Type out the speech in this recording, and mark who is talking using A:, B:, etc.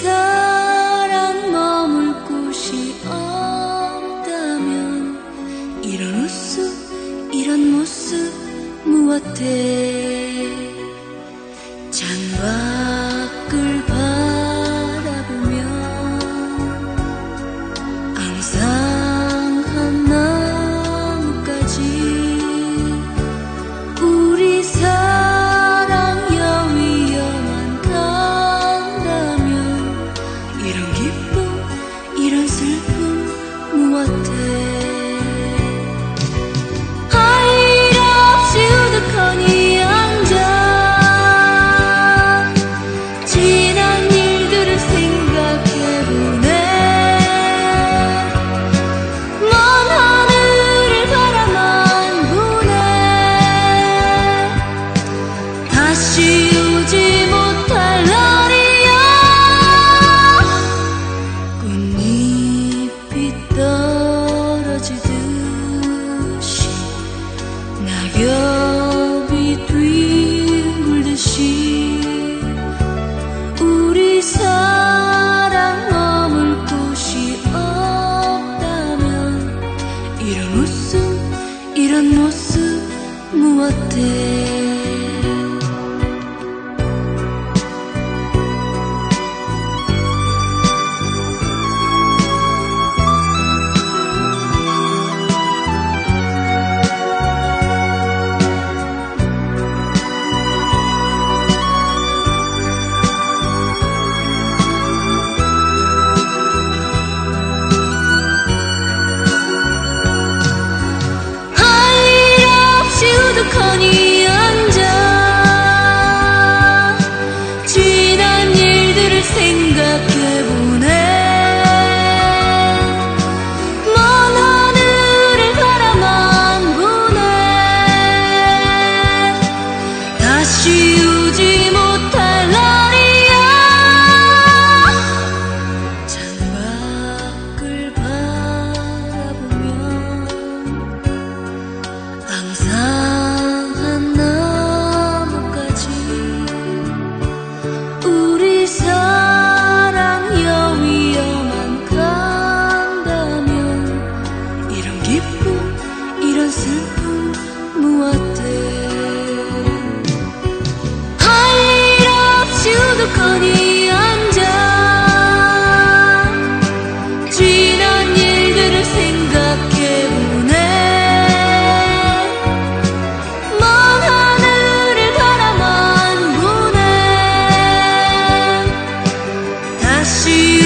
A: 사랑 머물 곳이 없다면 이런 웃음 이런 모습 무엇 때 You. nasci.